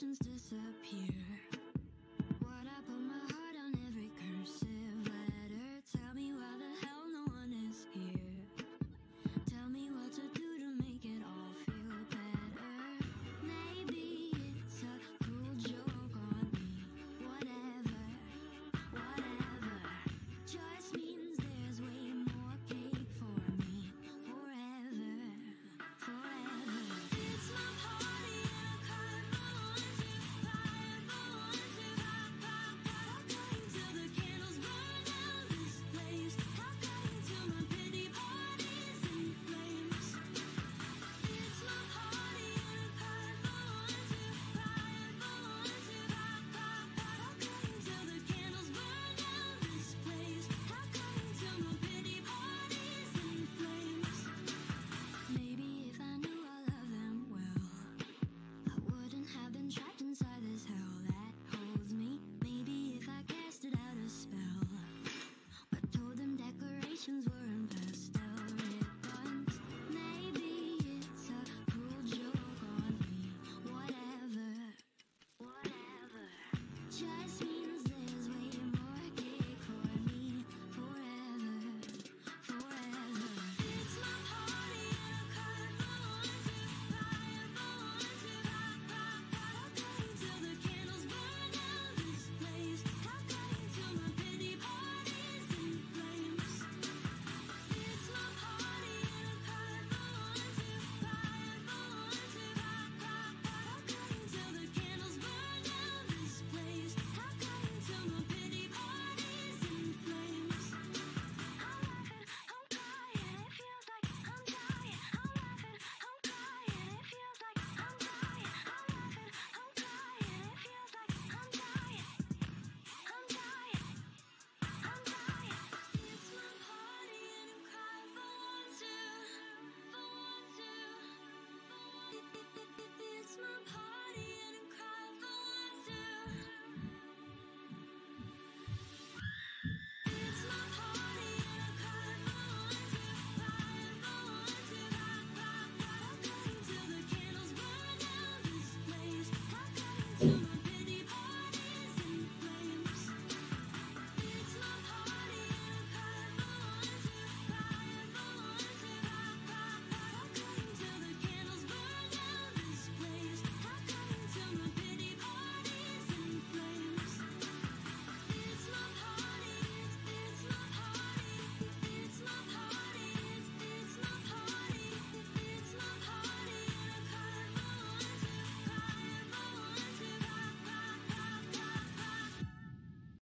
disappear.